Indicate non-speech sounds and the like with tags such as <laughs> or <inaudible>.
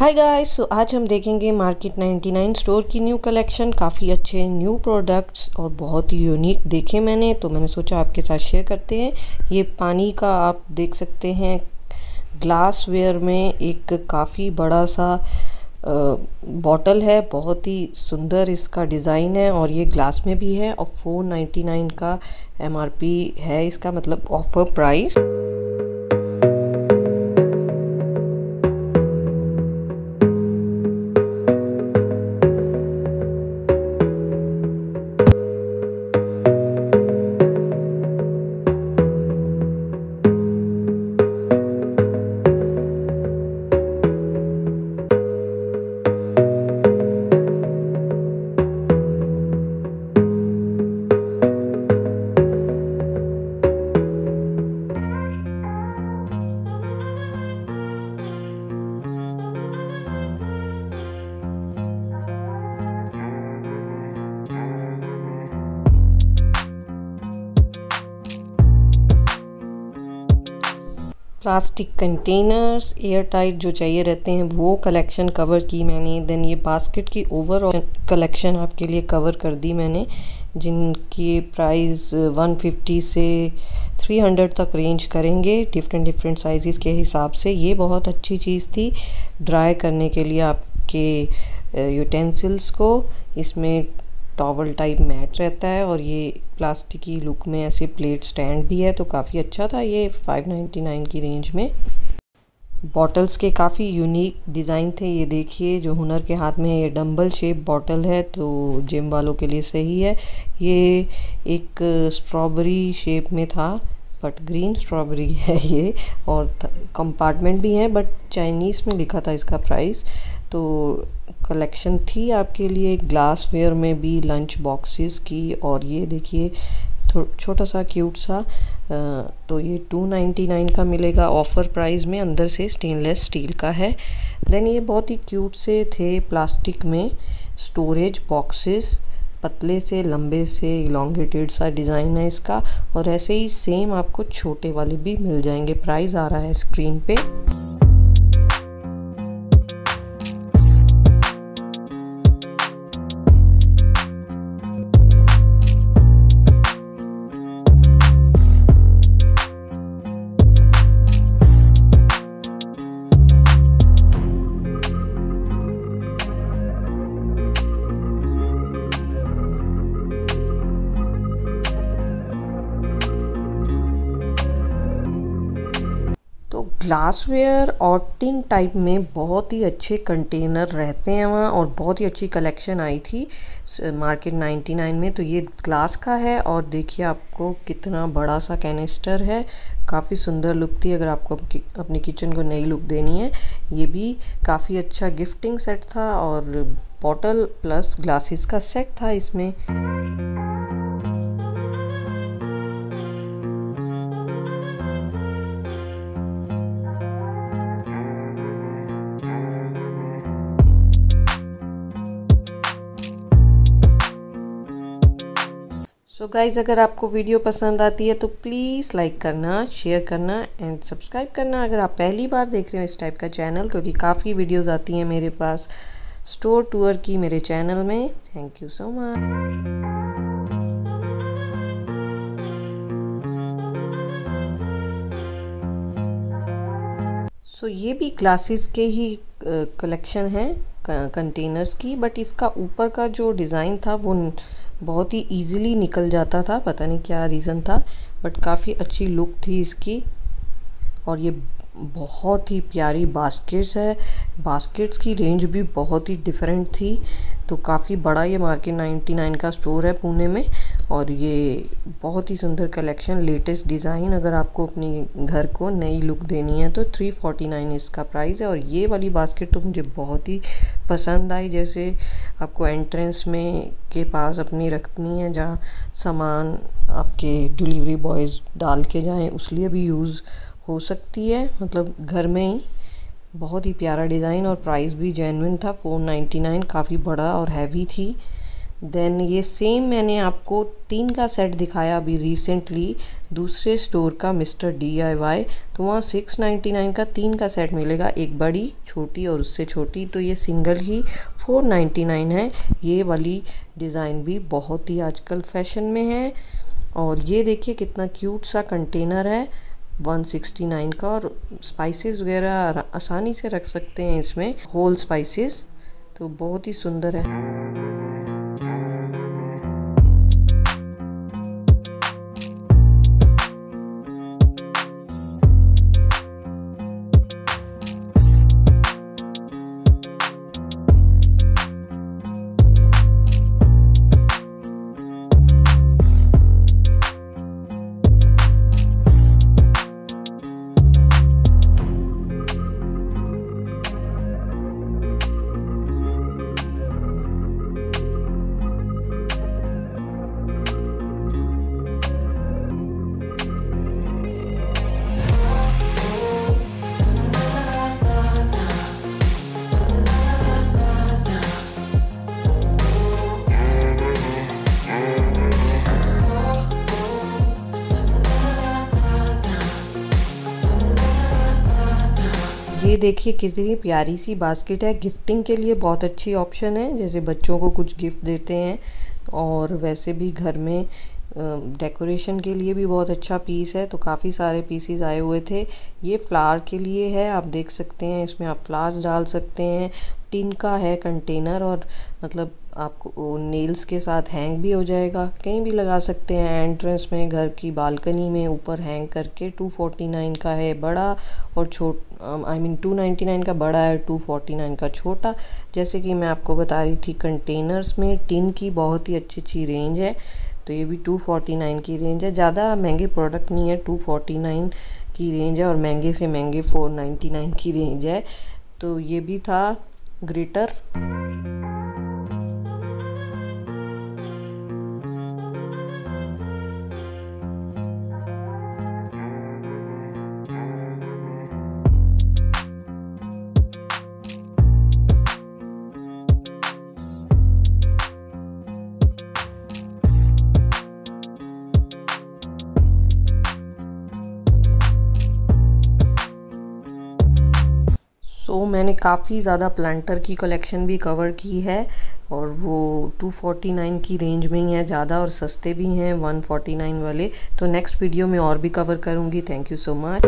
Hi guys so आज हम देखेंगे मार्केट 99 स्टोर की न्यू कलेक्शन काफ़ी अच्छे न्यू प्रोडक्ट्स और बहुत ही यूनिक देखे मैंने तो मैंने सोचा आपके साथ शेयर करते हैं। ये पानी का आप देख सकते हैं ग्लास वेयर में एक काफ़ी बड़ा सा बॉटल है, बहुत ही सुंदर इसका डिज़ाइन है और ये ग्लास में भी है और 499 का एमआरपी है, इसका मतलब offer price plastic containers air tight जो चाहिए रहते हैं, वो कलेक्शन कवर की मैंने। देन ये बास्केट की ओवरऑल कलेक्शन आपके लिए कवर कर दी मैंने, जिनकी प्राइस 150 से 300 तक रेंज करेंगे डिफरेंट डिफरेंट साइज़ के हिसाब से। ये बहुत अच्छी चीज़ थी ड्राई करने के लिए आपके यूटेंसिल्स को। इसमें टॉवल टाइप मैट रहता है और ये प्लास्टिक की लुक में ऐसे प्लेट स्टैंड भी है तो काफ़ी अच्छा था ये 599 की रेंज में। बॉटल्स के काफ़ी यूनिक डिज़ाइन थे, ये देखिए, जो हुनर के हाथ में ये डंबल शेप बॉटल है तो जिम वालों के लिए सही है। ये एक स्ट्रॉबेरी शेप में था। बट ग्रीन स्ट्रॉबेरी <laughs> है ये और कंपार्टमेंट भी है बट चाइनीज़ में लिखा था इसका प्राइस तो कलेक्शन थी आपके लिए ग्लास वेयर में भी लंच बॉक्सेस की और ये देखिए छोटा सा क्यूट सा तो ये 299 का मिलेगा ऑफ़र प्राइस में, अंदर से स्टेनलेस स्टील का है। देन ये बहुत ही क्यूट से थे प्लास्टिक में स्टोरेज बॉक्सेस पतले से, लंबे से इलांगेटेड सा डिज़ाइन है इसका और ऐसे ही सेम आपको छोटे वाले भी मिल जाएँगे। प्राइस आ रहा है स्क्रीन पे। ग्लासवेयर और टिन टाइप में बहुत ही अच्छे कंटेनर रहते हैं वहाँ और बहुत ही अच्छी कलेक्शन आई थी मार्केट 99 में। तो ये ग्लास का है और देखिए आपको कितना बड़ा सा कैनिस्टर है। काफ़ी सुंदर लुक थी, अगर आपको अपनी किचन को नई लुक देनी है। ये भी काफ़ी अच्छा गिफ्टिंग सेट था और बॉटल प्लस ग्लासेस का सेट था इसमें। सो so गाइज़ अगर आपको वीडियो पसंद आती है तो प्लीज़ लाइक करना शेयर करना एंड सब्सक्राइब करना। अगर आप पहली बार देख रहे हो इस टाइप का चैनल क्योंकि काफ़ी वीडियोस आती हैं मेरे पास स्टोर टूर की, मेरे चैनल में। Thank you so much so ये भी ग्लासेस के ही कलेक्शन हैं कंटेनर्स की बट इसका ऊपर का जो डिज़ाइन था, वो बहुत ही इजीली निकल जाता था, पता नहीं क्या रीज़न था बट काफ़ी अच्छी लुक थी इसकी। और ये बहुत ही प्यारी बास्केट्स है। बास्केट्स की रेंज भी बहुत ही डिफरेंट थी। तो काफ़ी बड़ा ये मार्केट 99 का स्टोर है पुणे में। और ये बहुत ही सुंदर कलेक्शन लेटेस्ट डिज़ाइन अगर आपको अपनी घर को नई लुक देनी है तो 349 इसका प्राइस है। और ये वाली बास्केट तो मुझे बहुत ही पसंद आई, जैसे आपको एंट्रेंस में के पास अपनी रखनी है, जहाँ सामान आपके डिलीवरी बॉयज़ डाल के जाएँ उस लिए भी यूज़ हो सकती है। मतलब घर में ही बहुत ही प्यारा डिज़ाइन और प्राइस भी जेनविन था। फ़ोर नाइन्टी नाइन काफ़ी बड़ा और हैवी थी। देन ये सेम मैंने आपको तीन का सेट दिखाया अभी रिसेंटली दूसरे स्टोर का मिस्टर डी आई वाई तो वहाँ सिक्स नाइन्टी नाइन का तीन का सेट मिलेगा, एक बड़ी, छोटी और उससे छोटी तो ये सिंगल ही फोर नाइन्टी नाइन है। ये वाली डिज़ाइन भी बहुत ही आजकल फ़ैशन में है और ये देखिए कितना क्यूट सा कंटेनर है 169 का और स्पाइसेस वगैरह आसानी से रख सकते हैं इसमें होल स्पाइसेस तो बहुत ही सुंदर है। ये देखिए कितनी प्यारी सी बास्केट है। गिफ्टिंग के लिए बहुत अच्छी ऑप्शन है। जैसे बच्चों को कुछ गिफ्ट देते हैं और वैसे भी घर में डेकोरेशन के लिए भी बहुत अच्छा पीस है तो काफ़ी सारे पीसीज आए हुए थे। ये फ्लावर के लिए है, आप देख सकते हैं, इसमें आप फ्लावर्स डाल सकते हैं। टिन का है कंटेनर और मतलब आपको नेल्स के साथ हैंग भी हो जाएगा। कहीं भी लगा सकते हैं एंट्रेंस में, घर की बालकनी में, ऊपर हैंग करके। 249 का है बड़ा और छोट आई मीन 299 का बड़ा है 249 का छोटा। जैसे कि मैं आपको बता रही थी कंटेनर्स में टिन की बहुत ही अच्छी अच्छी रेंज है। तो ये भी 249 की रेंज है। ज़्यादा महँगे प्रोडक्ट नहीं है 249 की रेंज है और महँगे से महँगे 499 की रेंज है। तो ये भी था ग्रेटर मैंने काफ़ी ज़्यादा प्लांटर की कलेक्शन भी कवर की है और वो 249 की रेंज में ही है, ज़्यादा और सस्ते भी हैं 149 वाले। तो नेक्स्ट वीडियो में और भी कवर करूँगी। Thank you so much